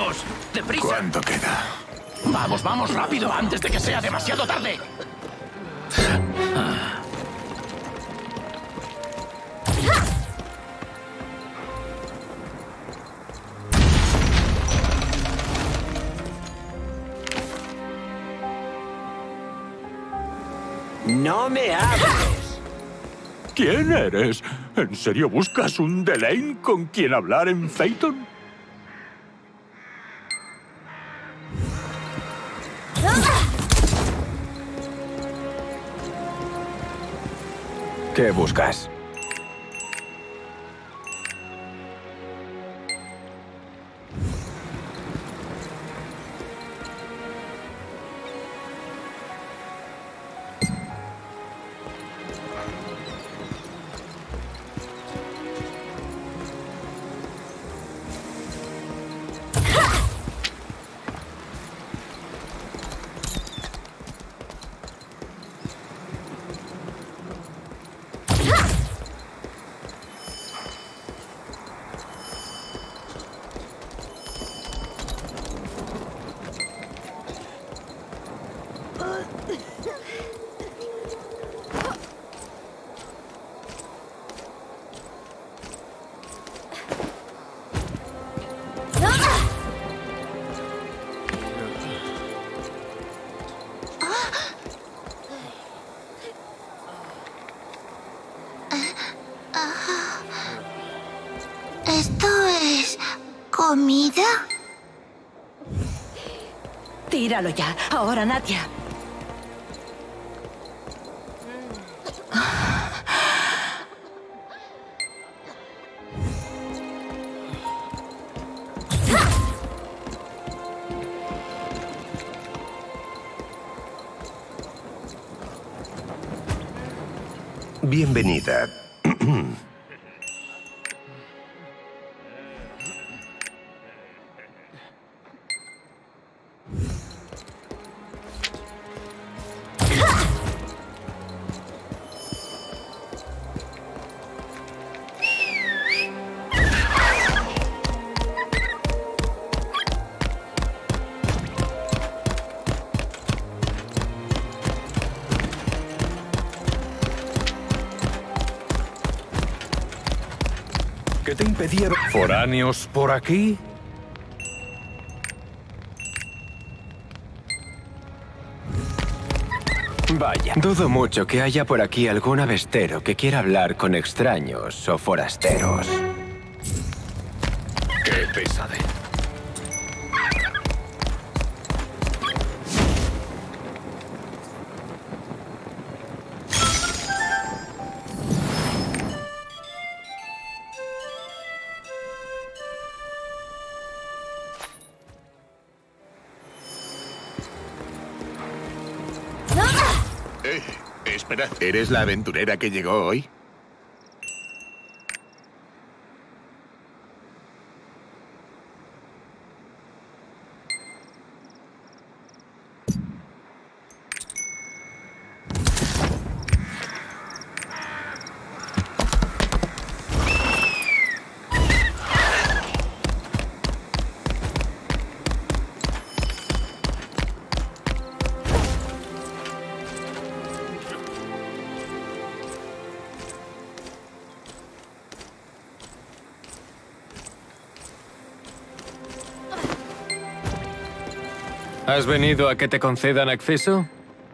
Vamos, deprisa. ¿Cuánto queda? Vamos, vamos, rápido, antes de que sea demasiado tarde. ¡No me hables! ¿Quién eres? ¿En serio buscas un Delane con quien hablar en Phaeton? Buscas? Ya. Ahora, Nadia. Bienvenida. ¿Qué te impedía ver foráneos por aquí? Vaya. Dudo mucho que haya por aquí algún avestero que quiera hablar con extraños o forasteros. ¡Qué pesadez! ¿Eres la aventurera que llegó hoy? ¿Has venido a que te concedan acceso?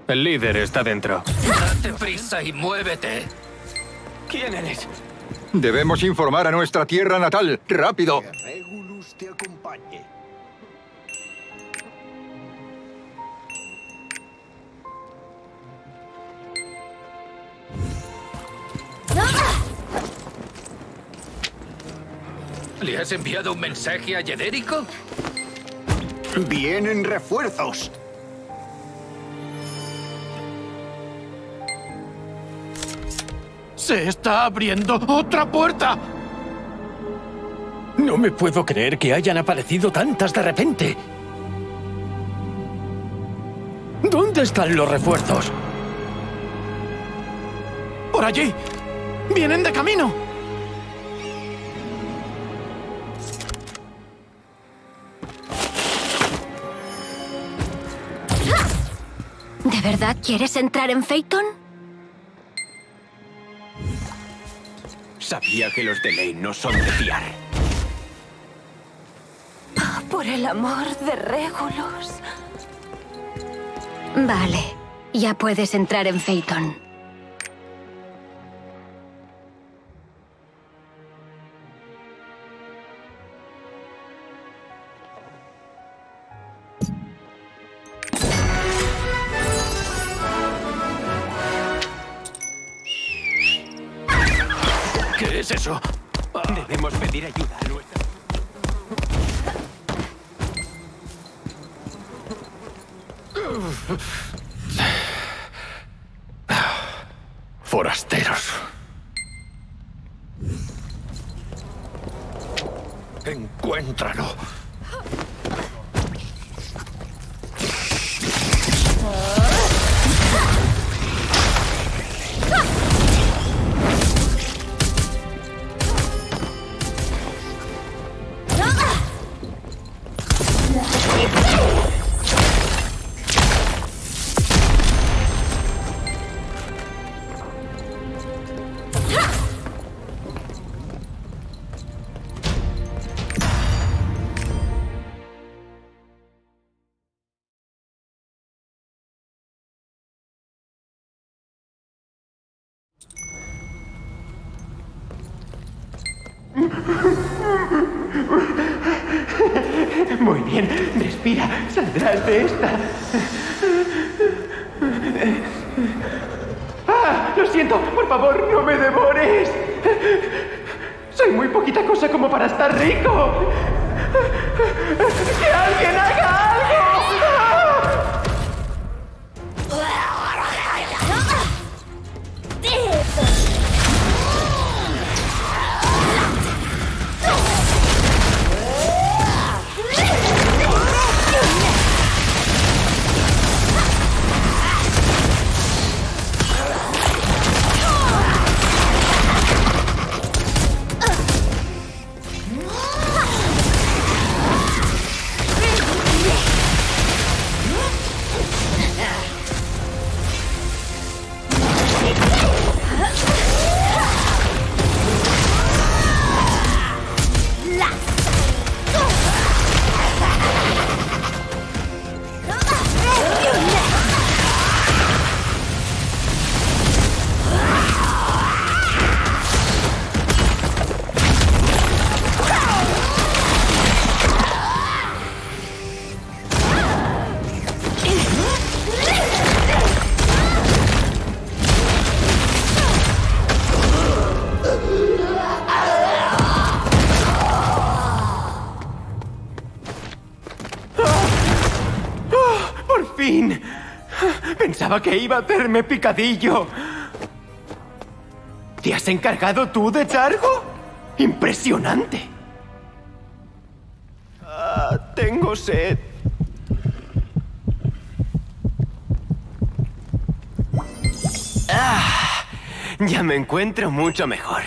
El líder está dentro. Date prisa y muévete. ¿Quién eres? Debemos informar a nuestra tierra natal. ¡Rápido! Regulus te acompañe. ¿Le has enviado un mensaje a Yedérico? ¡Vienen refuerzos! ¡Se está abriendo otra puerta! No me puedo creer que hayan aparecido tantas de repente. ¿Dónde están los refuerzos? ¡Por allí! ¡Vienen de camino! Verdad quieres entrar en Phaeton? Sabía que los de Lane no son de fiar. Por el amor de Regulus. Vale, ya puedes entrar en Phaeton. Pensaba que iba a hacerme picadillo. ¿Te has encargado tú de Chargo? ¡Impresionante! Ah, tengo sed. Ah, ya me encuentro mucho mejor.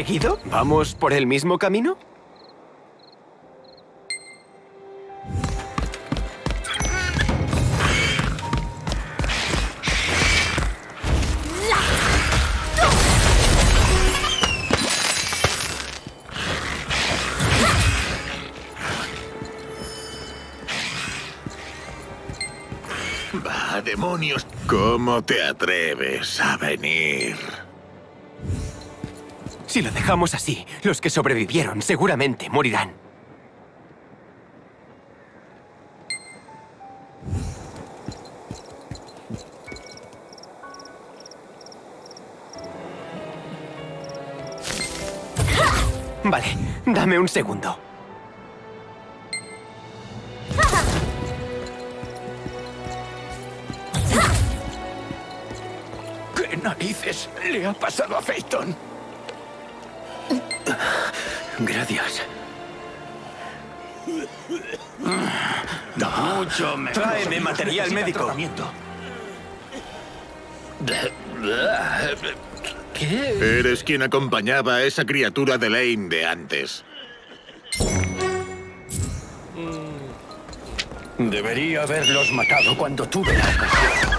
Seguido? ¿Vamos por el mismo camino? Va, demonios. ¿Cómo te atreves a venir? Si lo dejamos así, los que sobrevivieron seguramente morirán. Vale, dame un segundo. ¿Qué narices le ha pasado a Phaeton? Gracias. Mucho mejor. Tráeme material Necesita médico. tratamiento. ¿Qué? Eres quien acompañaba a esa criatura de Lane de antes. Debería haberlos matado cuando tuve la ocasión.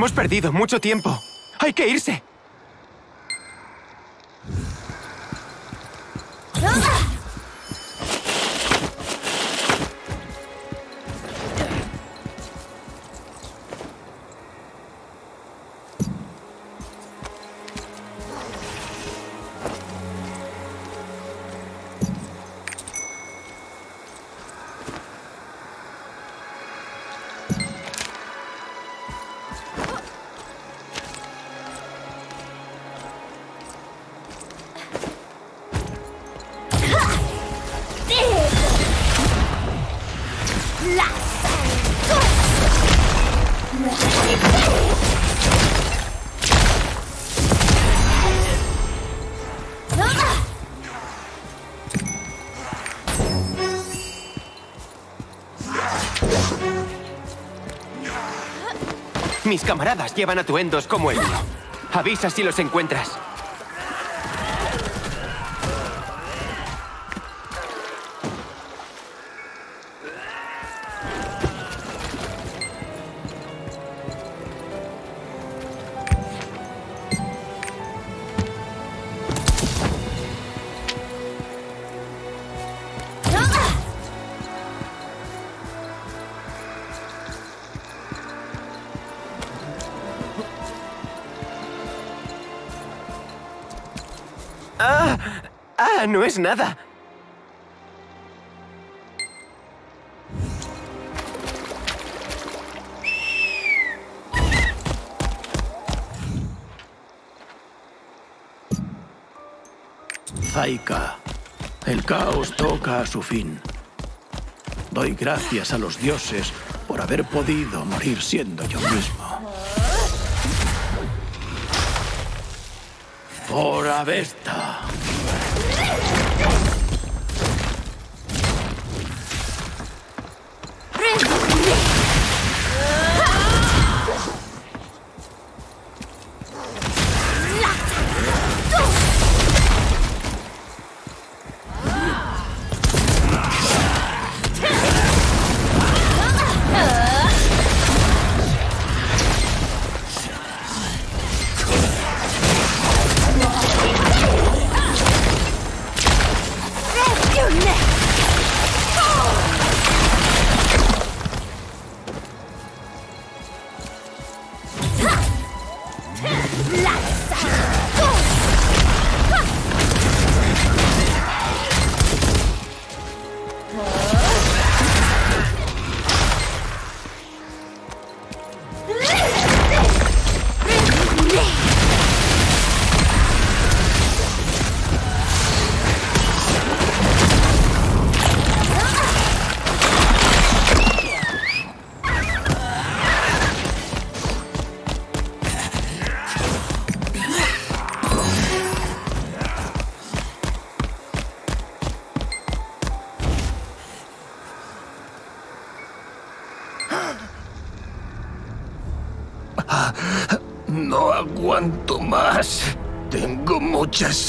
Hemos perdido mucho tiempo. Hay que irse. Mis camaradas llevan atuendos como el mío. Avisa si los encuentras. Es nada. Zaika, el caos toca a su fin. Doy gracias a los dioses por haber podido morir siendo yo mismo. Por Avesta.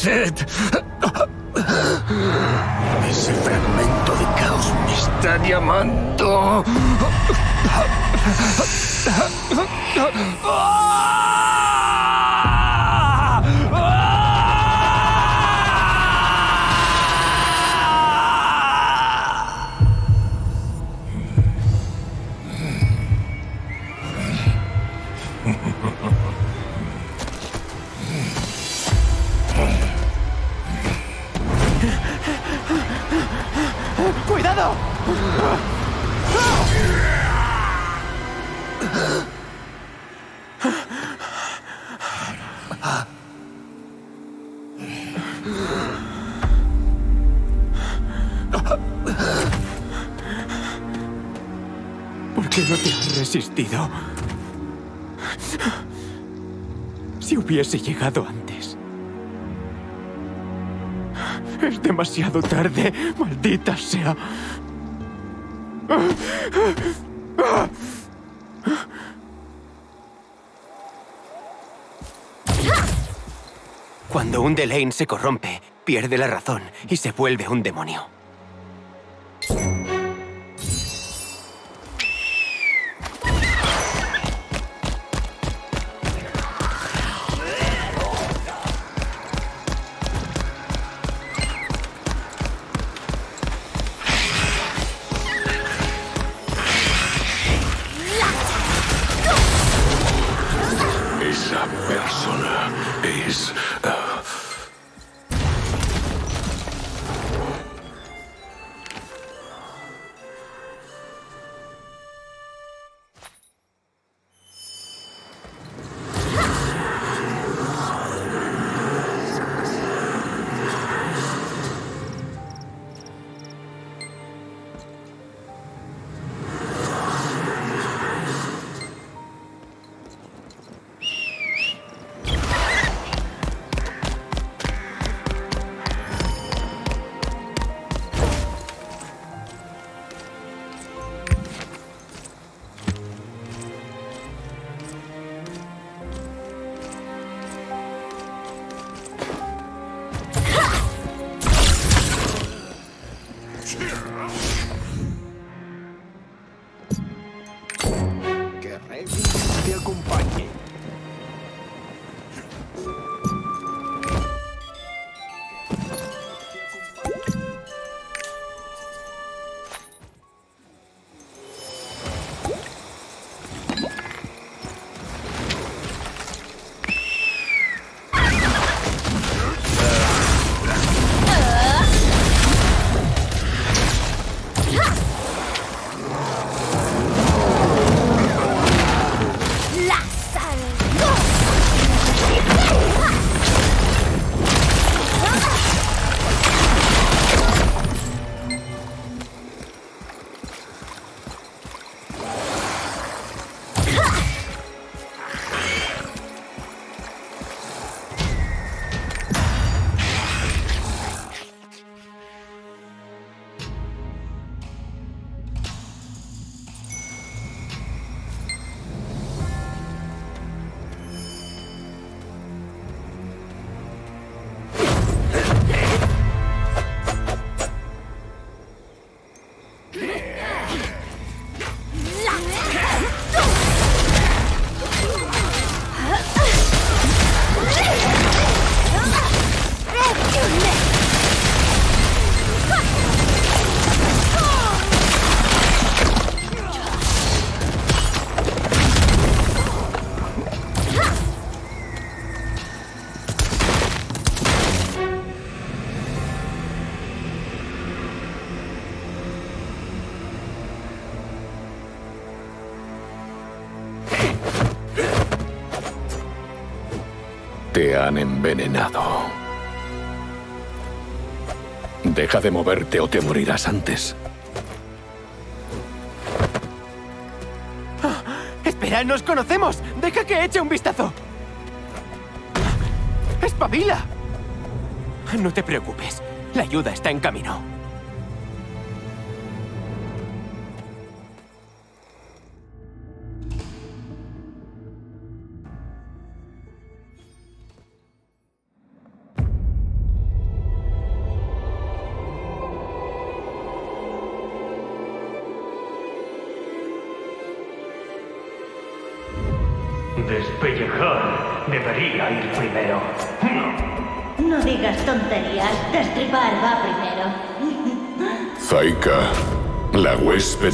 Ese fragmento de caos me está llamando. Si hubiese llegado antes. Es demasiado tarde, maldita sea. Cuando un Delane se corrompe, pierde la razón y se vuelve un demonio. Han envenenado. Deja de moverte o te morirás antes. ¡Espera, nos conocemos! ¡Deja que eche un vistazo! ¡Espabila! No te preocupes, la ayuda está en camino.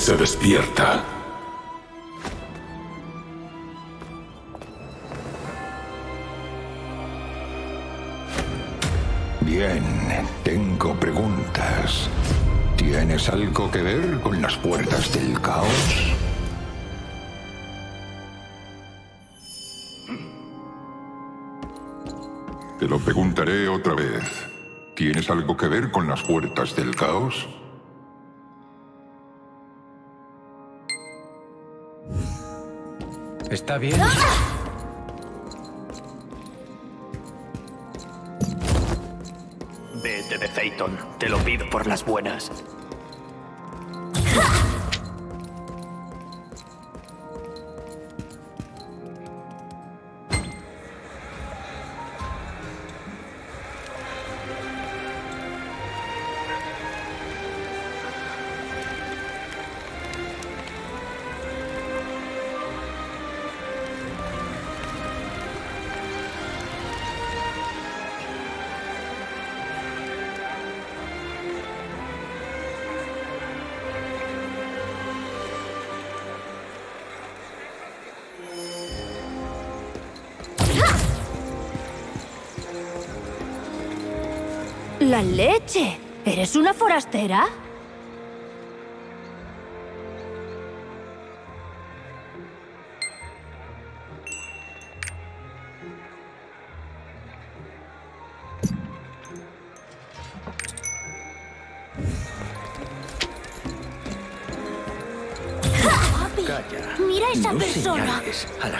Se despierta. Bien, tengo preguntas. ¿Tienes algo que ver con las puertas del caos? Te lo preguntaré otra vez. ¿Tienes algo que ver con las puertas del caos? ¿Está bien? Vete de Phaeton. Te lo pido por las buenas. ¡La leche! ¿Eres una forastera? Calla. Mira a esa no persona. señales a la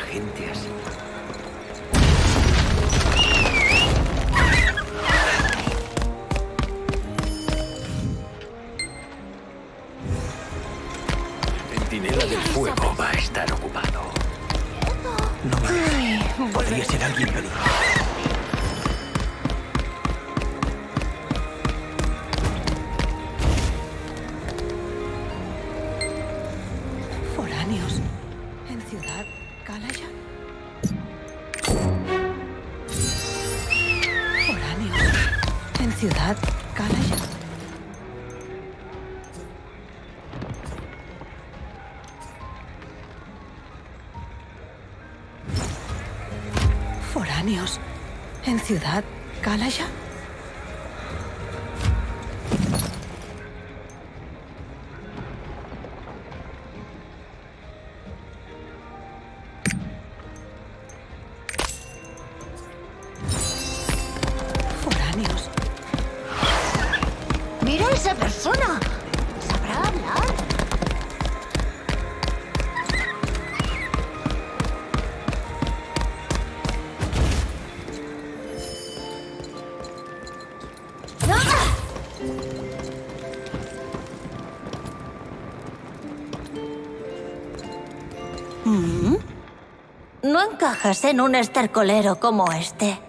encajas en un estercolero como este.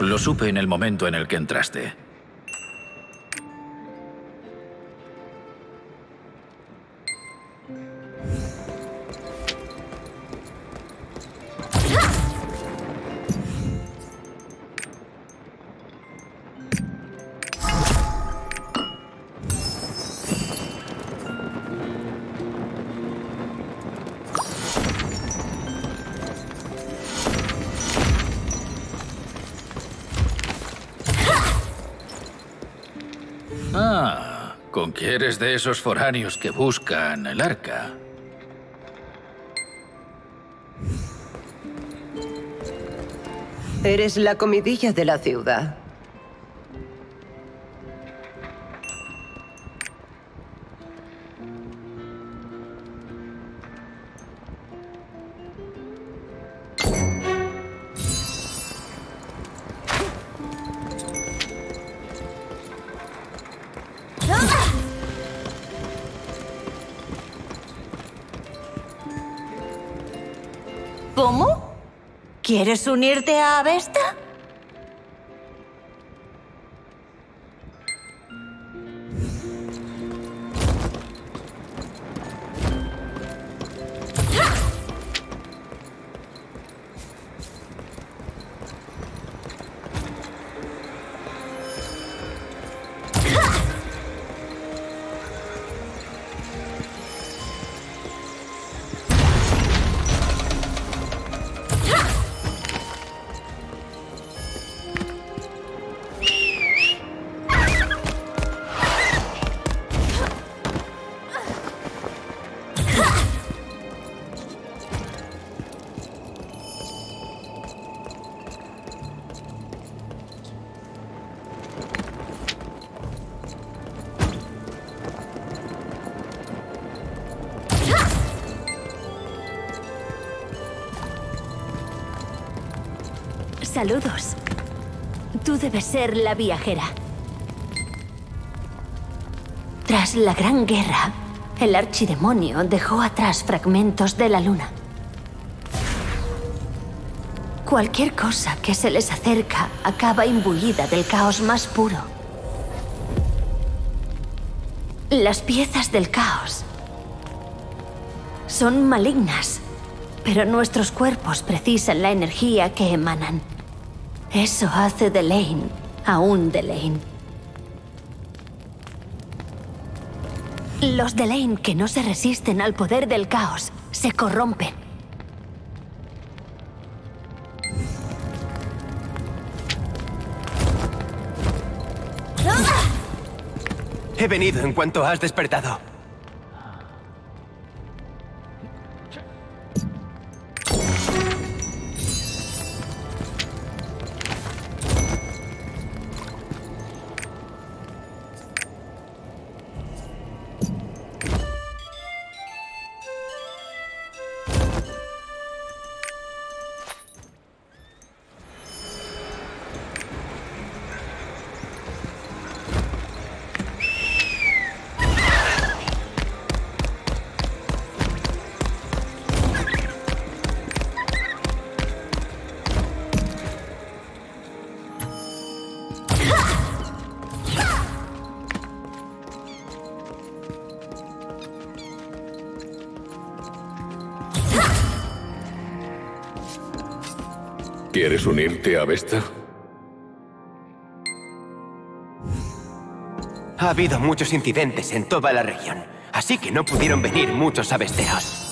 Lo supe en el momento en el que entraste. Eres de esos foráneos que buscan el arca. Eres la comidilla de la ciudad. ¿Cómo? ¿Quieres unirte a Avesta? Ser la viajera. Tras la Gran Guerra, el archidemonio dejó atrás fragmentos de la luna. Cualquier cosa que se les acerca acaba imbuida del caos más puro. Las piezas del caos son malignas, pero nuestros cuerpos precisan la energía que emanan. Eso hace de Lane a un Delane. Los Delane que no se resisten al poder del caos se corrompen. He venido en cuanto has despertado. ¿Quieres unirte a Vesta? Ha habido muchos incidentes en toda la región, así que no pudieron venir muchos avesteros.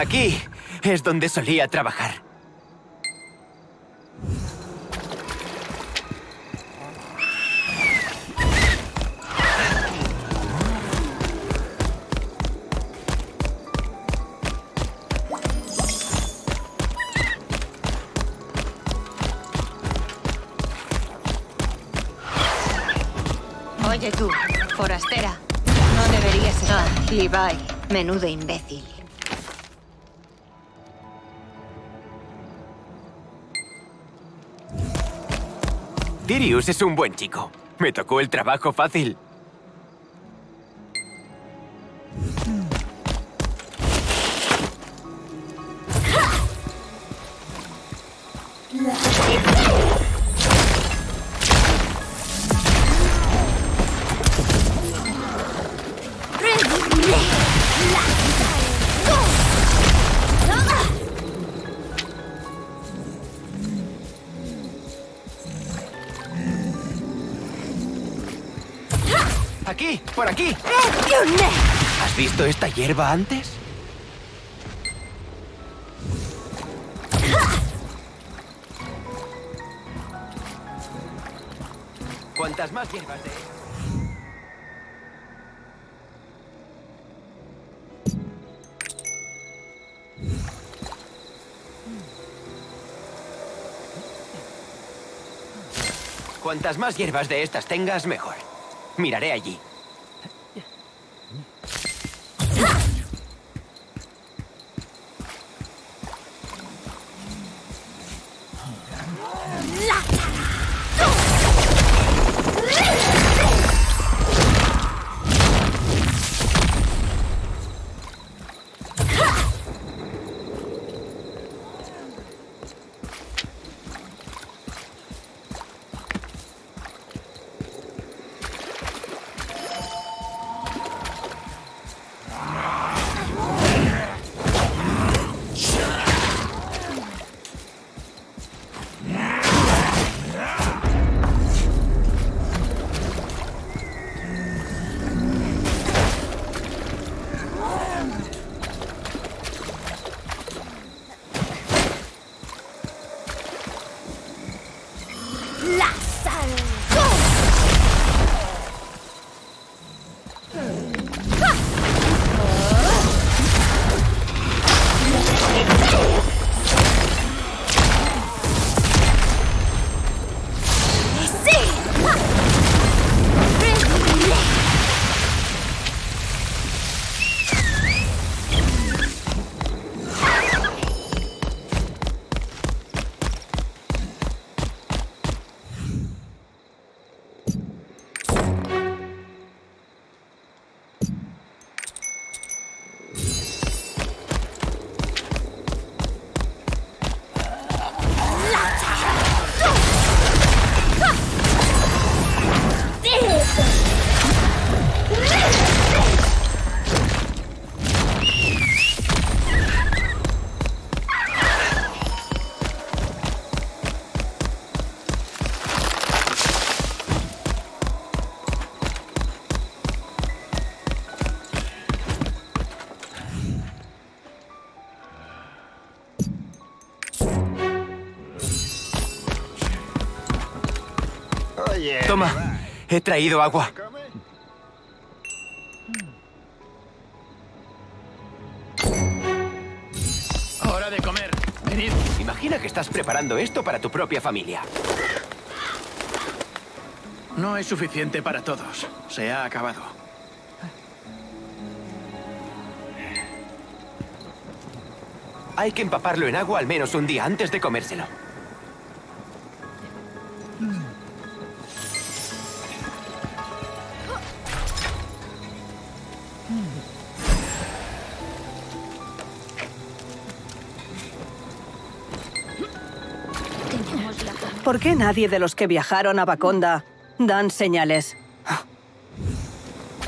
Aquí es donde solía trabajar. Oye tú, forastera. No deberías estar. Ah, Levi, menudo imbécil. Tirius es un buen chico. Me tocó el trabajo fácil. Aquí. ¿Has visto esta hierba antes? Cuantas más hierbas de... Cuantas más hierbas de estas tengas, mejor. Miraré allí. Toma, he traído agua. Hora de comer. Venid. Imagina que estás preparando esto para tu propia familia. No es suficiente para todos. Se ha acabado. Hay que empaparlo en agua al menos un día antes de comérselo. ¿Por qué nadie de los que viajaron a Baconda dan señales?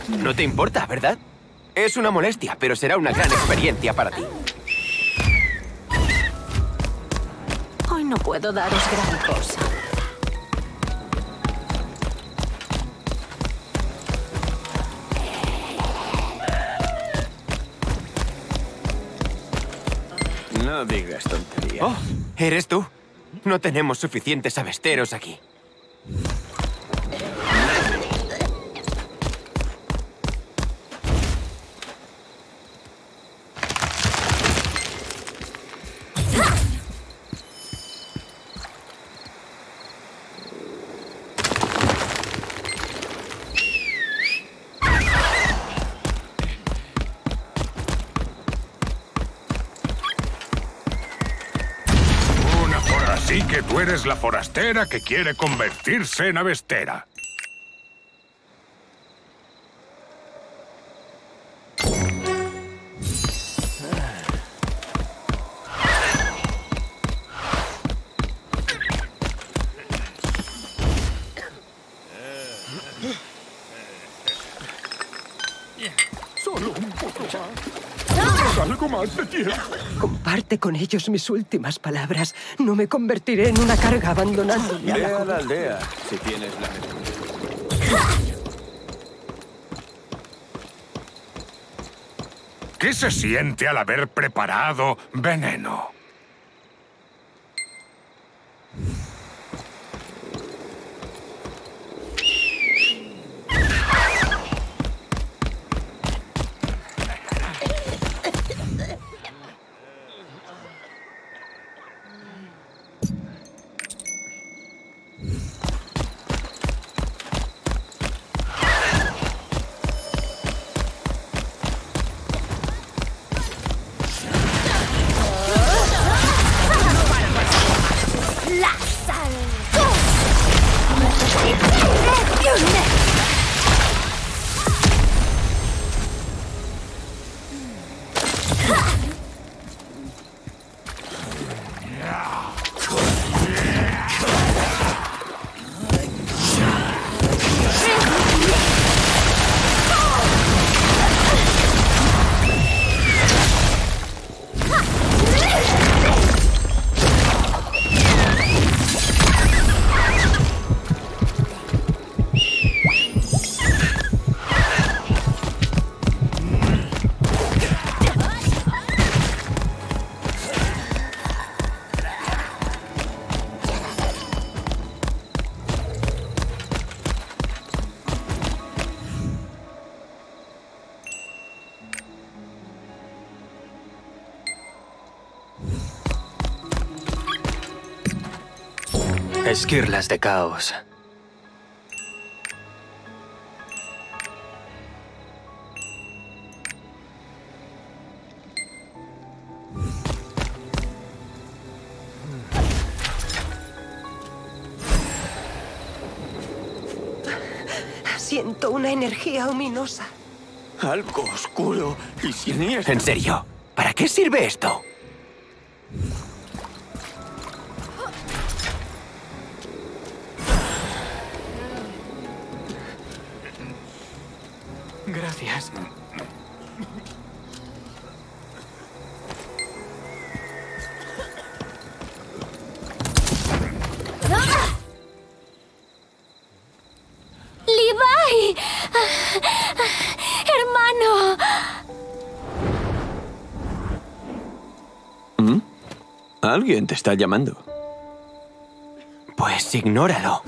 No te importa, ¿verdad? Es una molestia, pero será una gran experiencia para ti. Hoy no puedo daros gran cosa. No digas tonterías. Oh, ¿eres tú? No tenemos suficientes avesteros aquí. Eres la forastera que quiere convertirse en avestera. Comparte con ellos mis últimas palabras. No me convertiré en una carga abandonando. Ve a la aldea, si tienes la ¿Qué se siente al haber preparado veneno? Esquirlas de caos. Siento una energía ominosa. Algo oscuro y siniestro. ¿En serio? ¿Para qué sirve esto? Gracias. ¡Levi! ¡Hermano! ¿Mm? Alguien te está llamando. Pues ignóralo.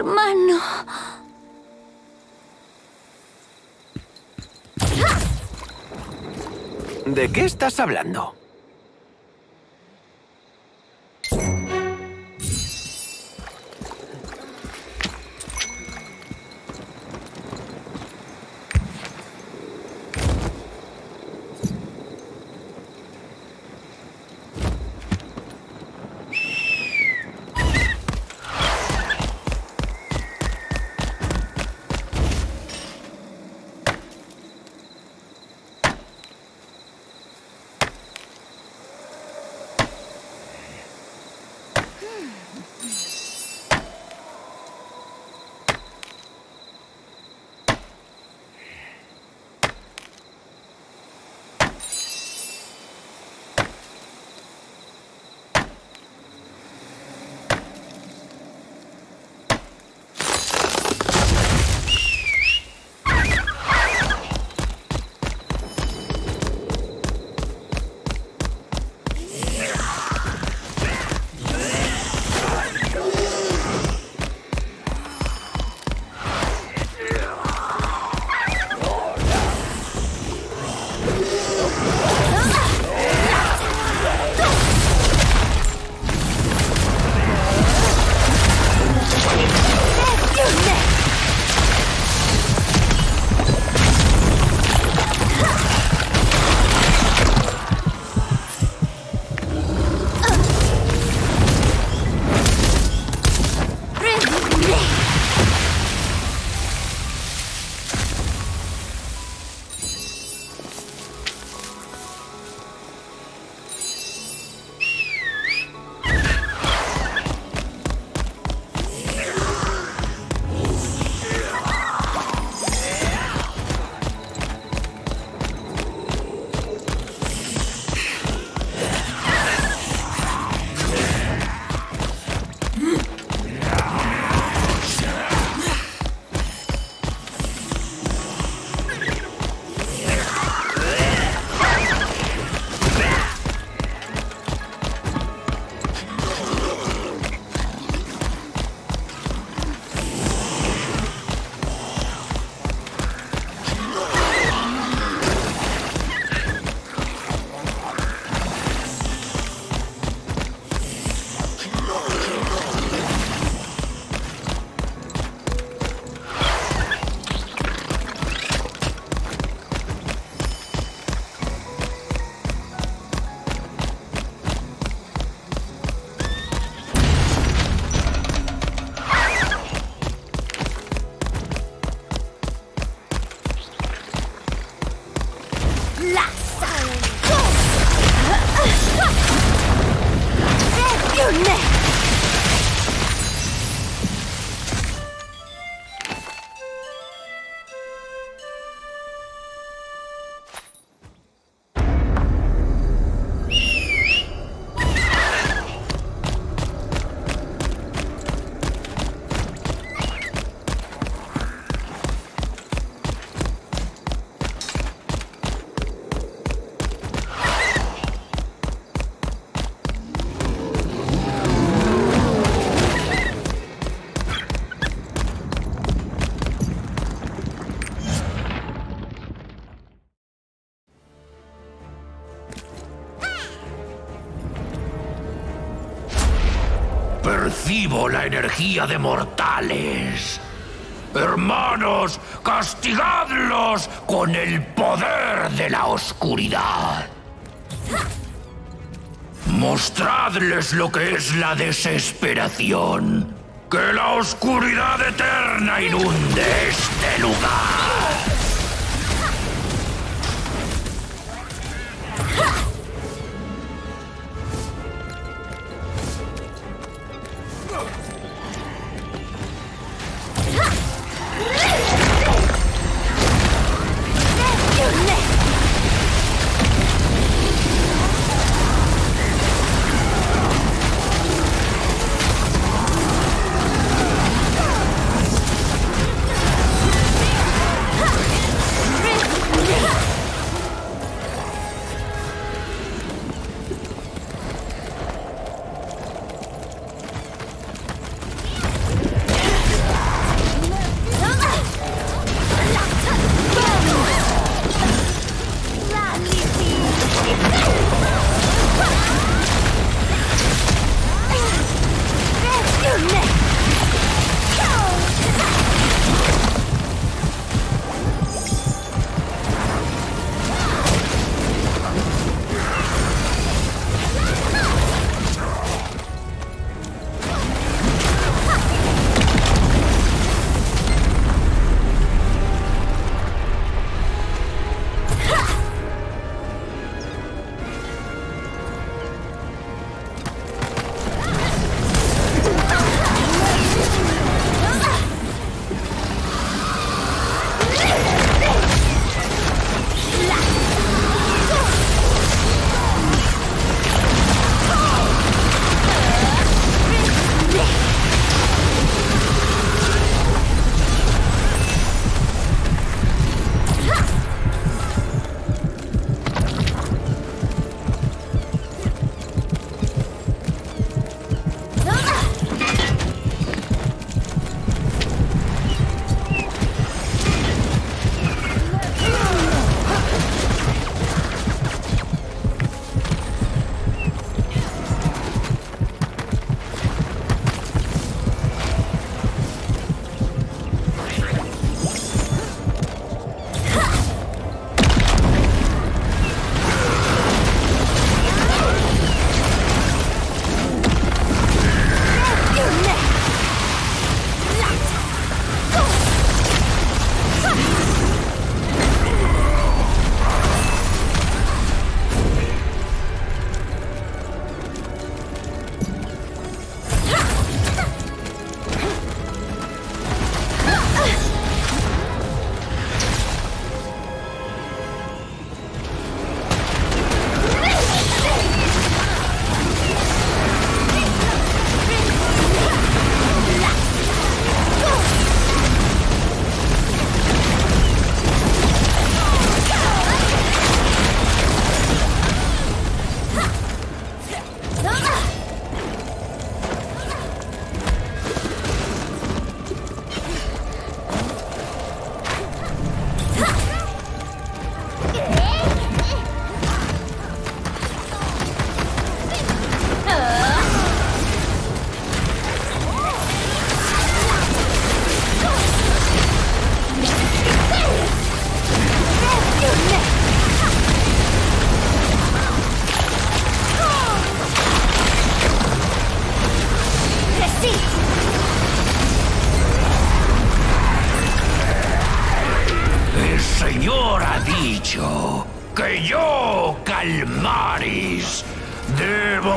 Hermano. ¿De qué estás hablando? La energía de mortales. Hermanos, castigadlos con el poder de la oscuridad. Mostradles lo que es la desesperación. Que la oscuridad eterna inunde este lugar.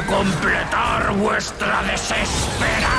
Completar vuestra desesperanza.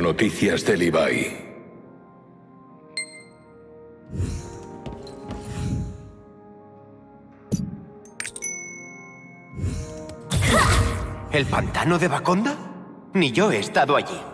Noticias de Levi. ¿El pantano de Baconda? Ni yo he estado allí.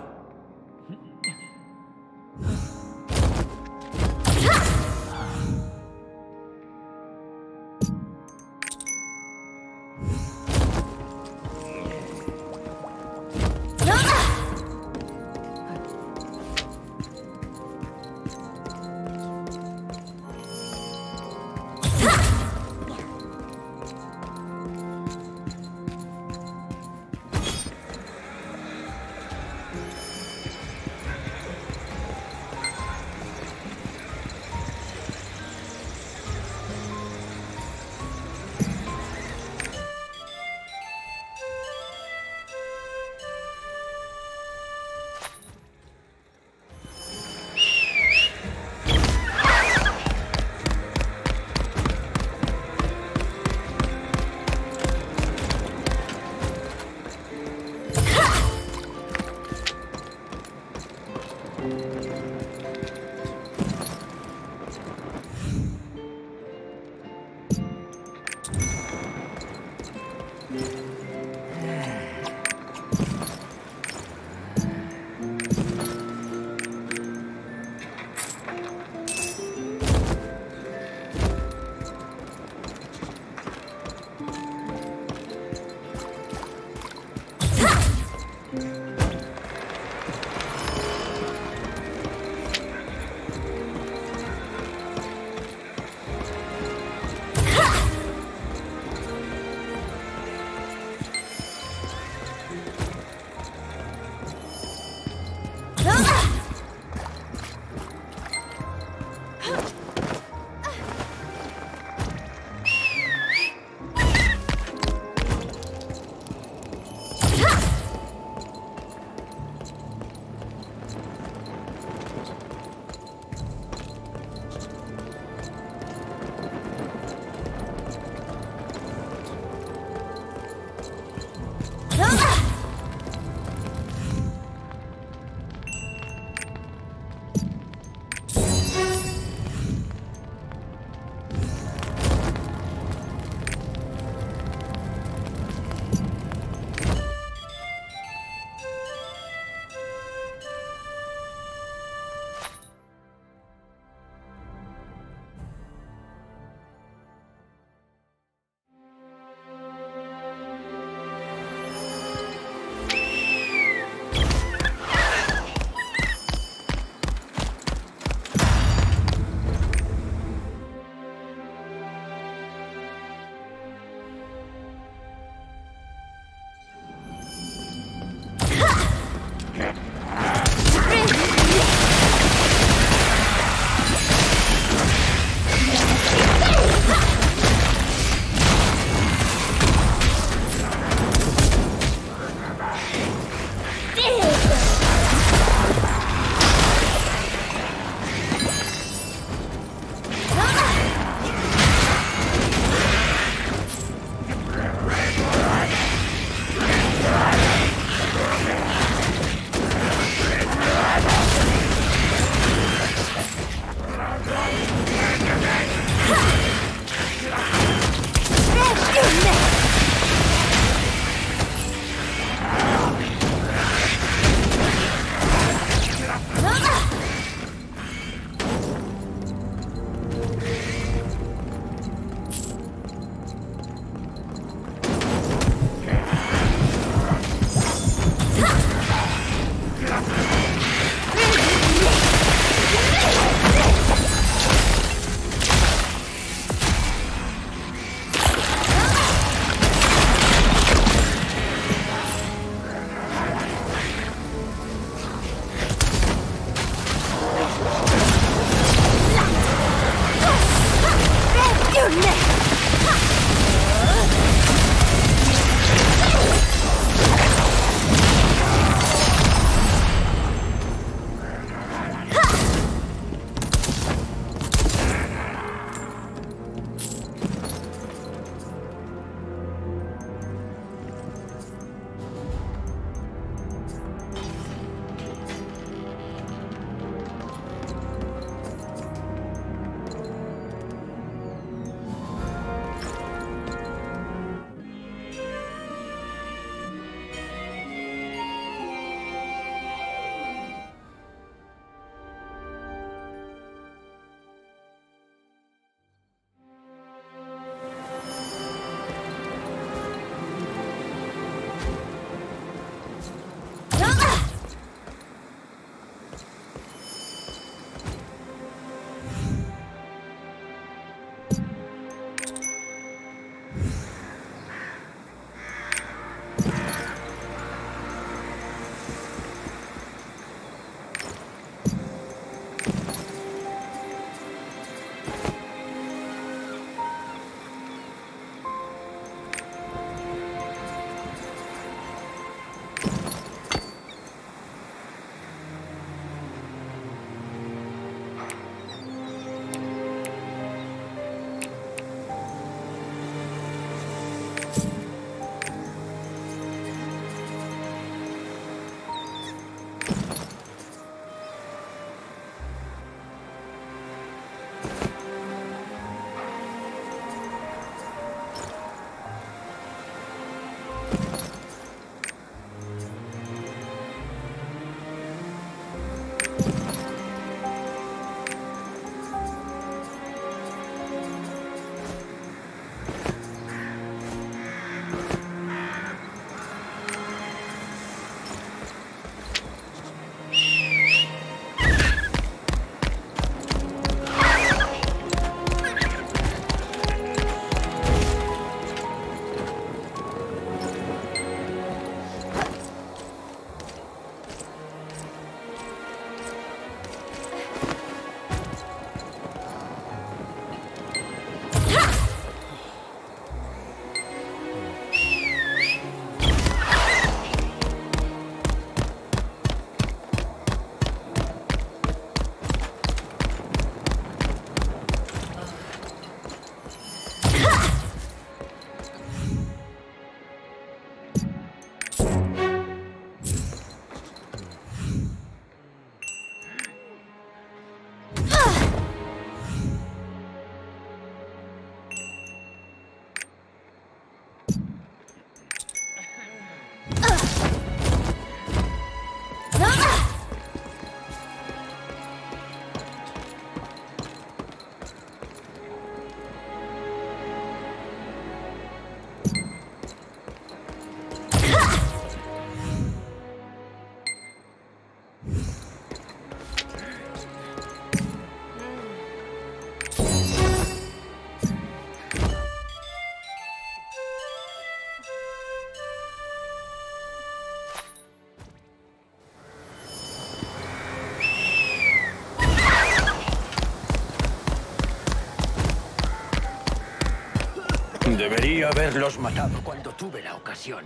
Podría haberlos matado cuando tuve la ocasión.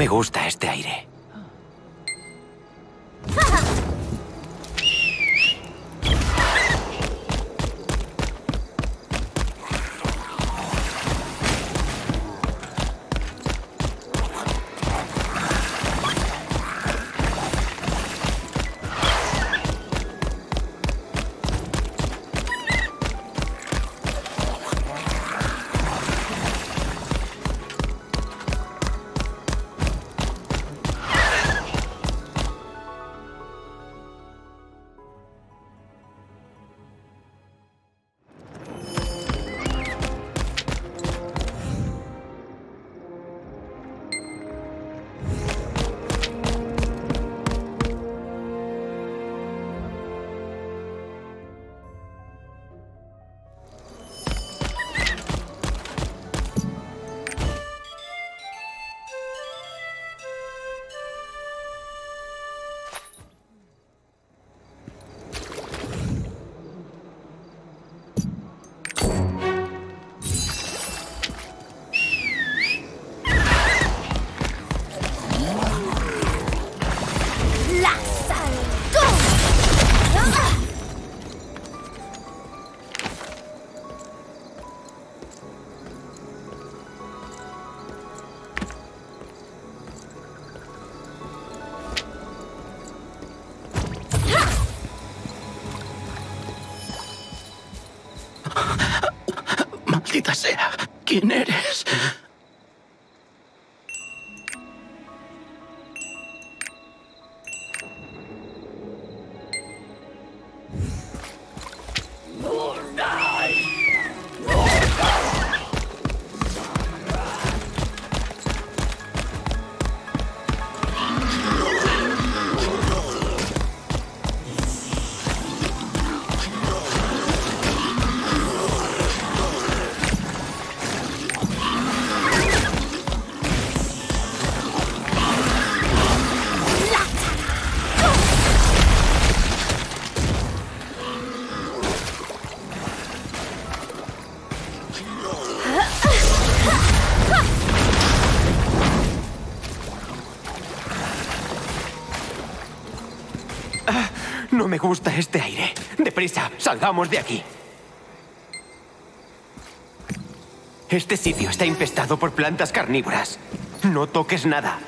Me gusta este aire. Sea. ¿Quién eres? Me gusta este aire. Deprisa, salgamos de aquí. Este sitio está infestado por plantas carnívoras. No toques nada.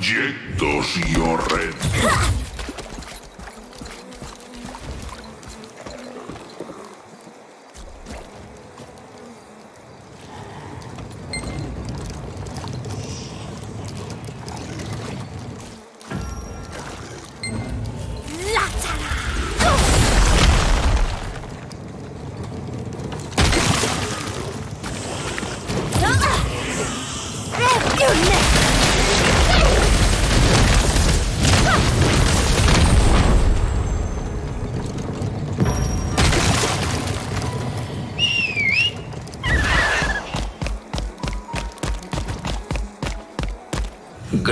Más abyectos y horrendos.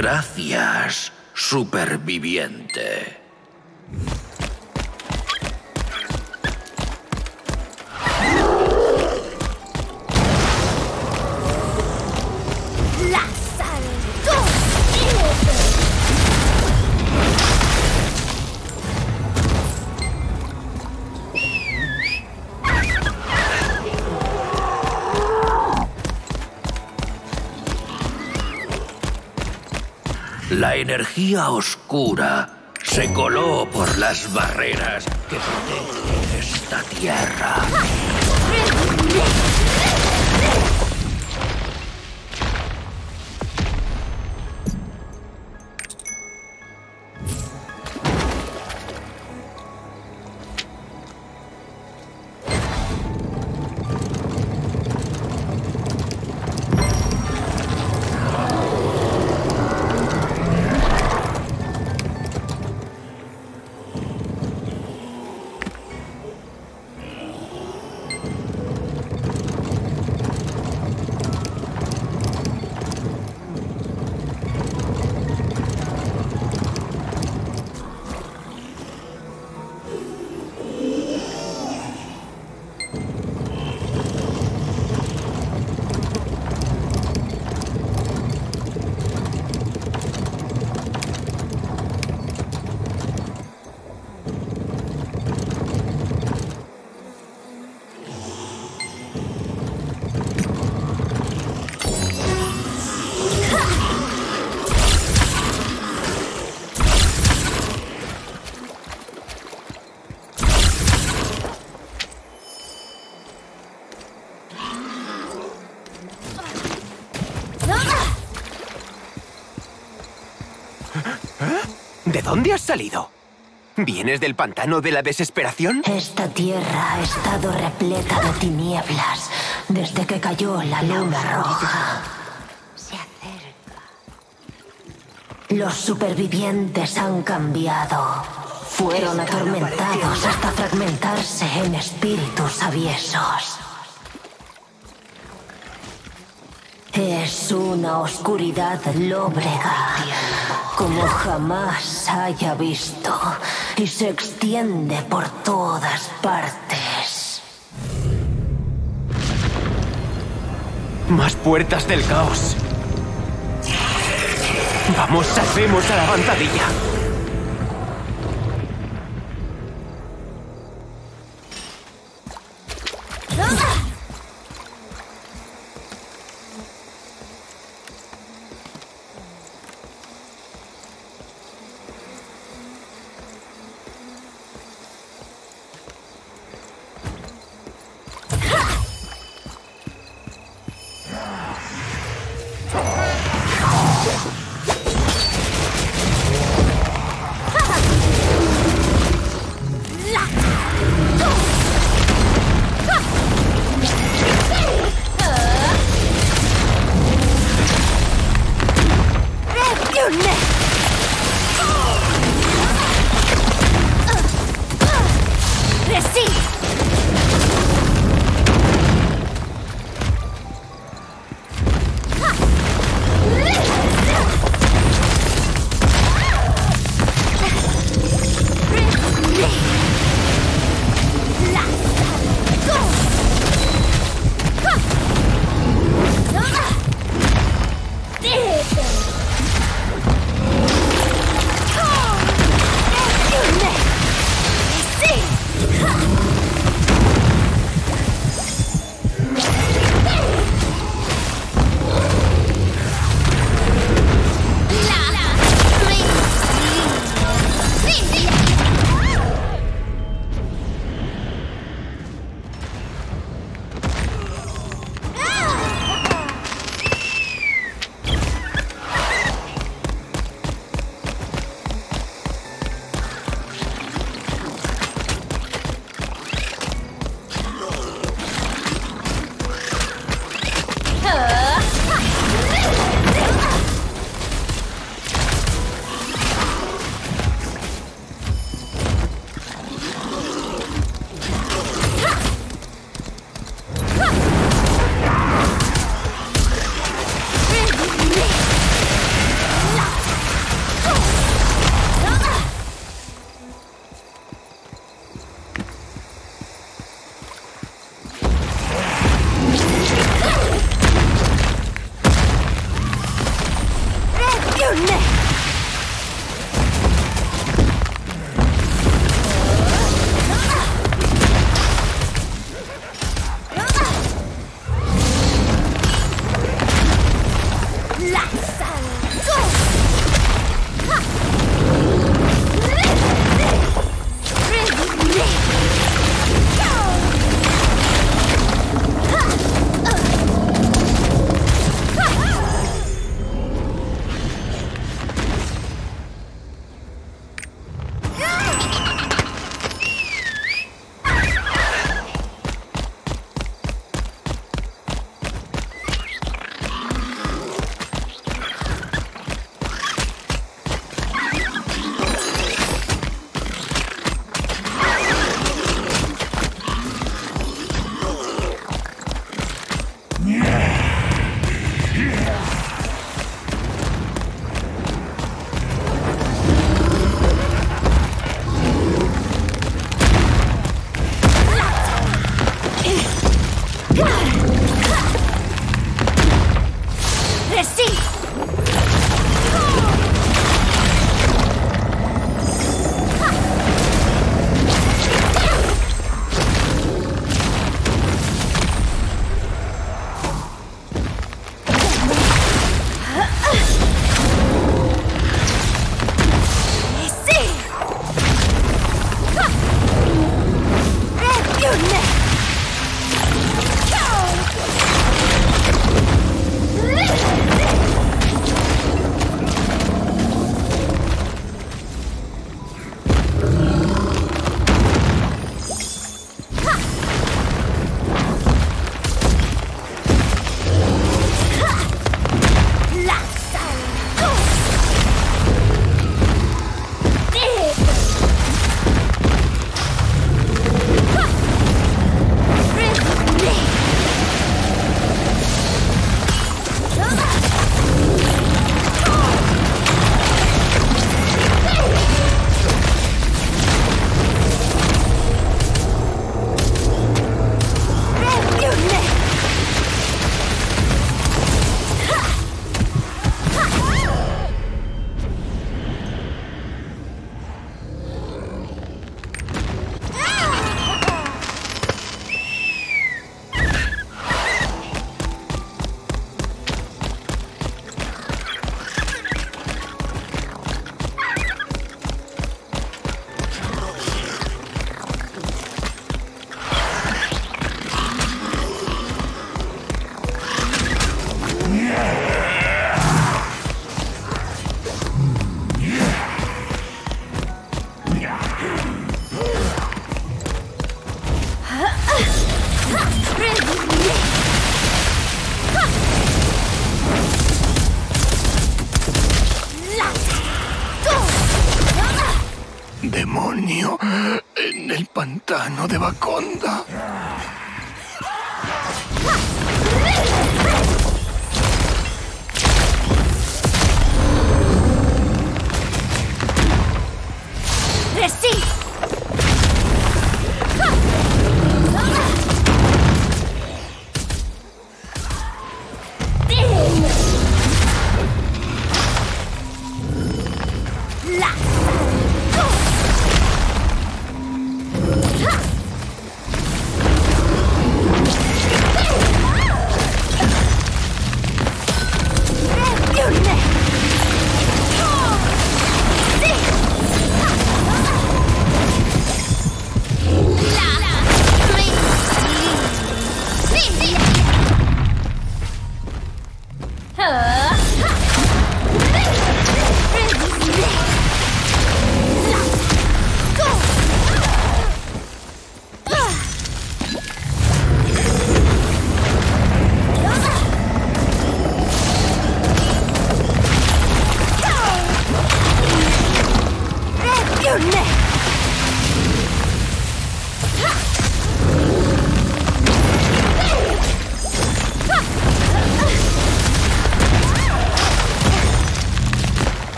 Gracias, superviviente. Energía oscura se coló por las barreras que protegen esta tierra. Salido? ¿Vienes del pantano de la desesperación? Esta tierra ha estado repleta de tinieblas desde que cayó la luna roja. Se acerca. Los supervivientes han cambiado. Fueron atormentados hasta fragmentarse en espíritus aviesos. Es una oscuridad lóbrega como jamás haya visto y se extiende por todas partes. Más puertas del caos. Vamos, salvemos a la avanzadilla. Pantano de Baconda.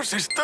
Está...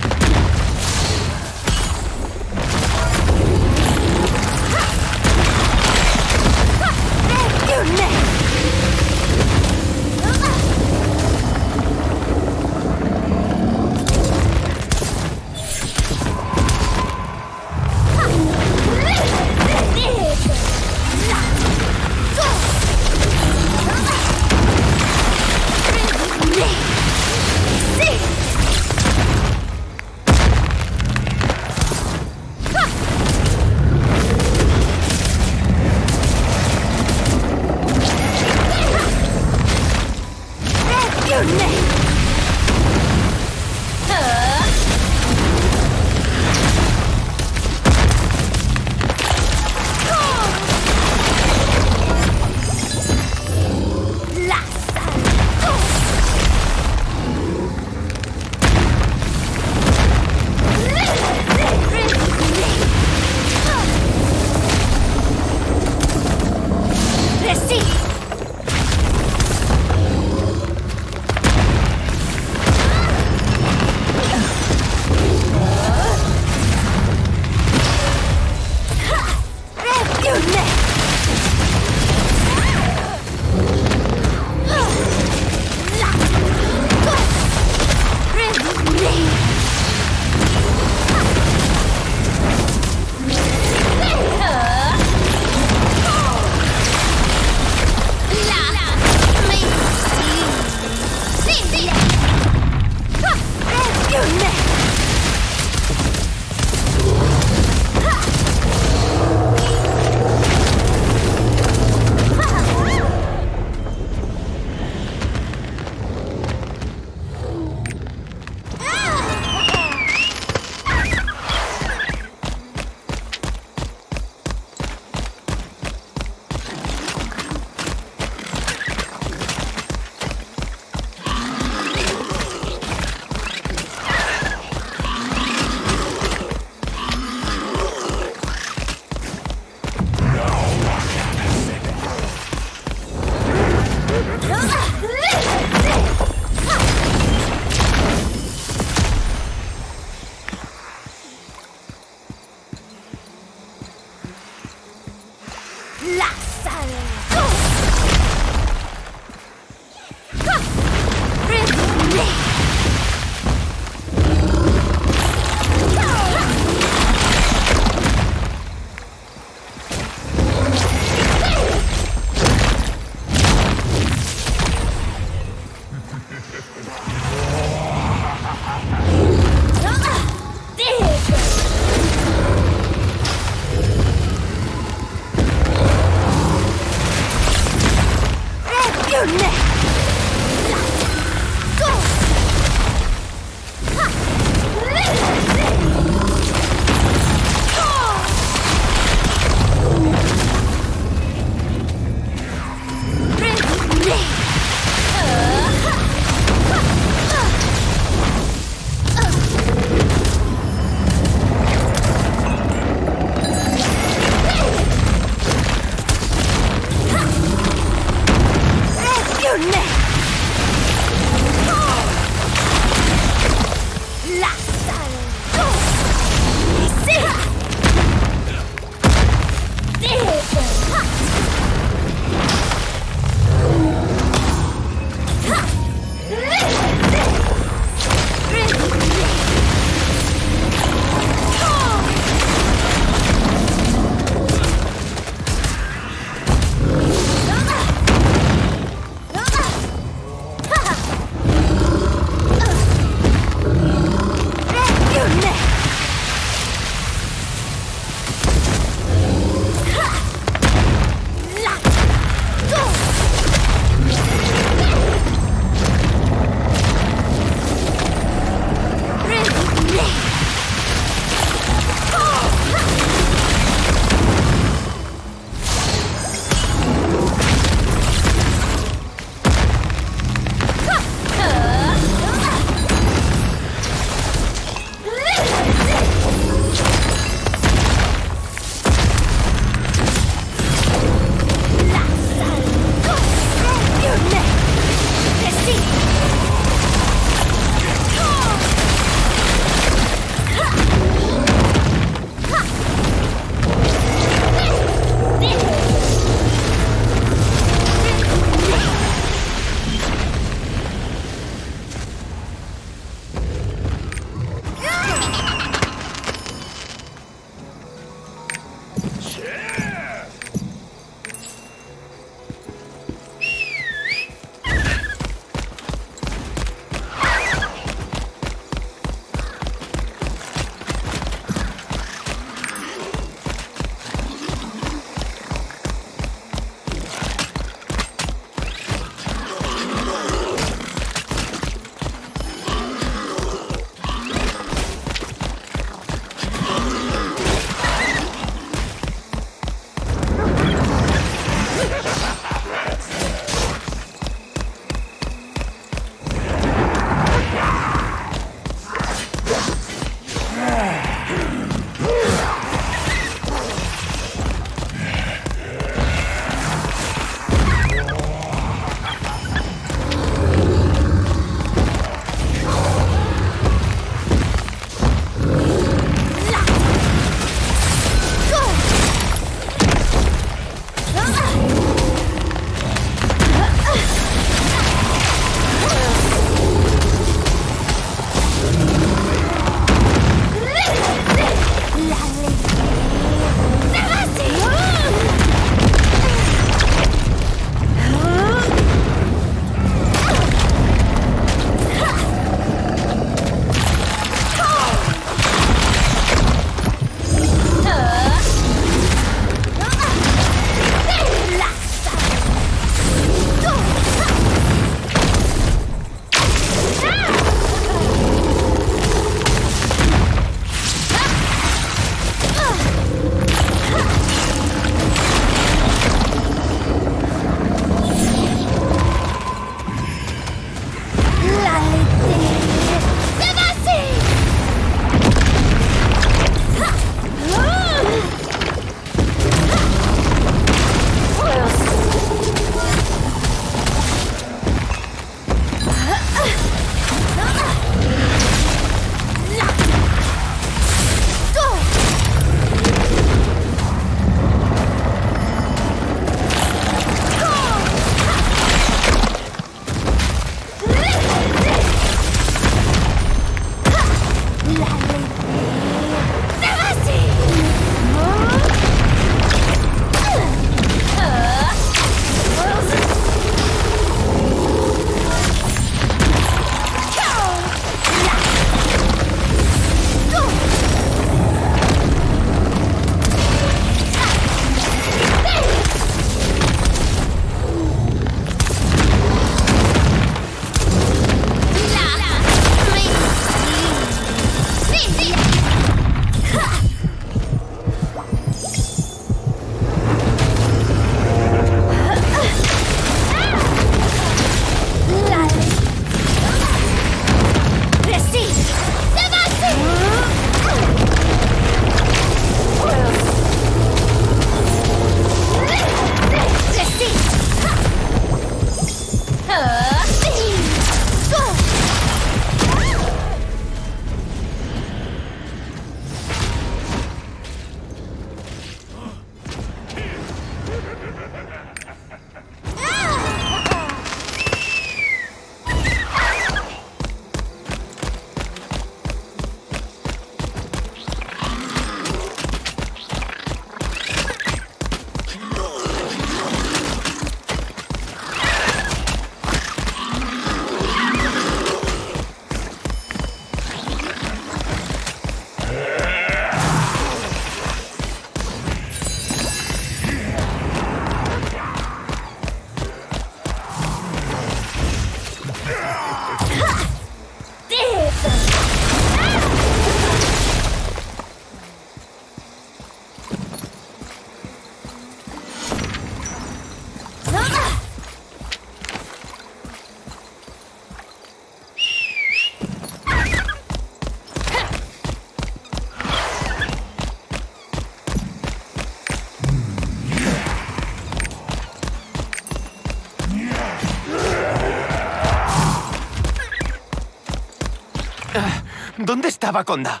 ¿Dónde estaba Conda?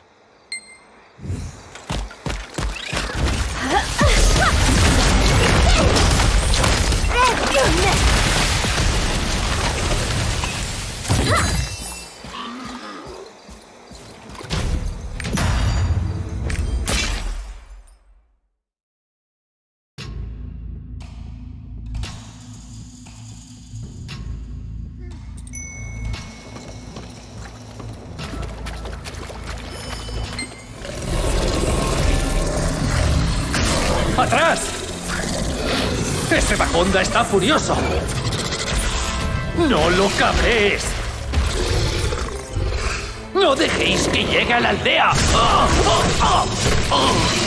Está furioso! ¡No lo cabréis! ¡No dejéis que llegue a la aldea! ¡Ah! ¡Ah! ¡Ah!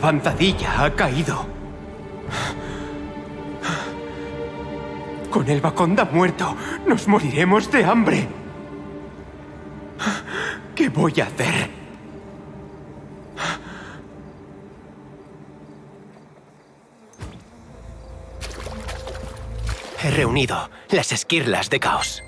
La avanzadilla ha caído. Con el Baconda muerto, nos moriremos de hambre. ¿Qué voy a hacer? He reunido las esquirlas de caos.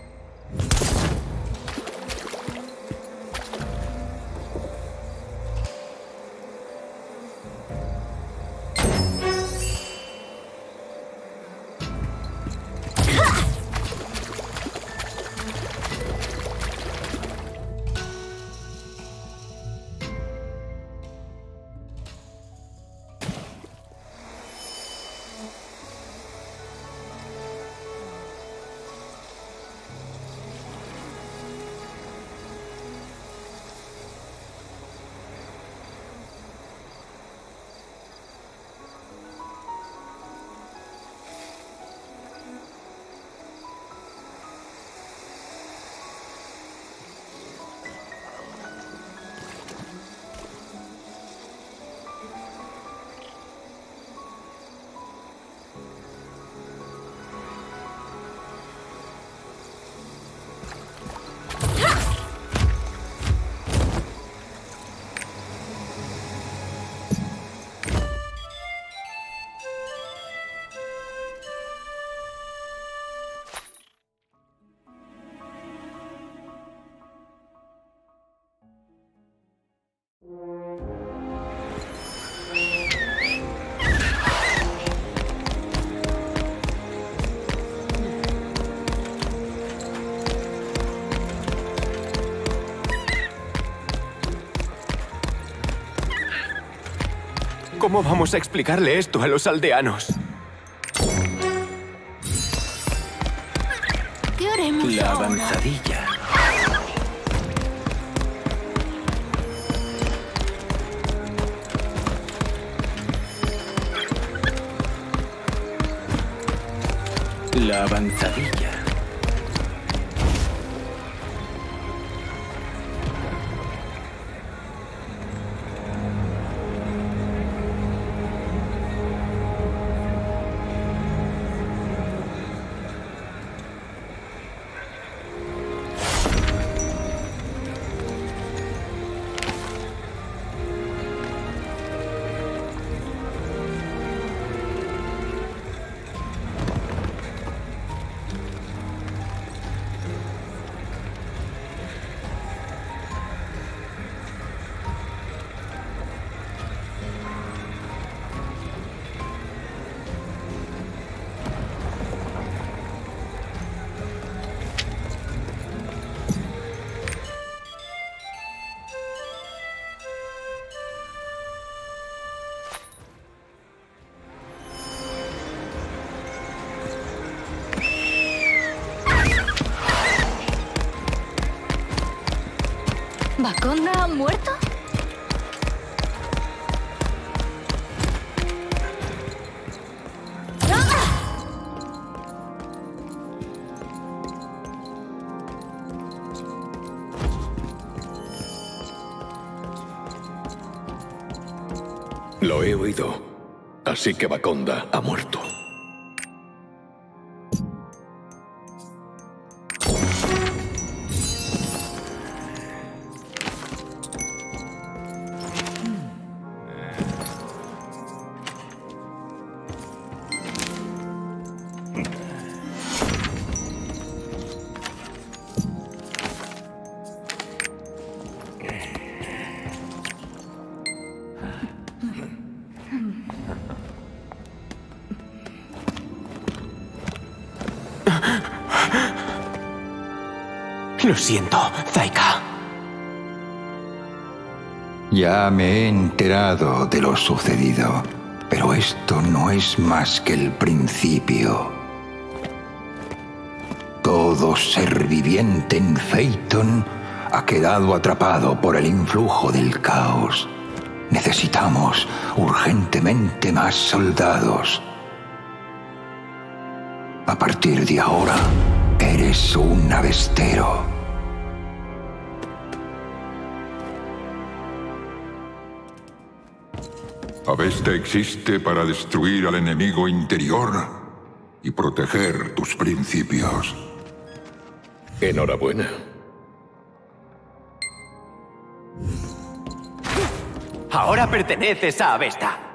¿Cómo vamos a explicarle esto a los aldeanos? ¿Qué haremos La avanzadilla. La avanzadilla. Así que Baconda ha muerto. Lo siento, Zaika. Ya me he enterado de lo sucedido, pero esto no es más que el principio. Todo ser viviente en Phaeton ha quedado atrapado por el influjo del caos. Necesitamos urgentemente más soldados. A partir de ahora, eres un avestero. Avesta existe para destruir al enemigo interior y proteger tus principios. Enhorabuena. Ahora perteneces a Avesta.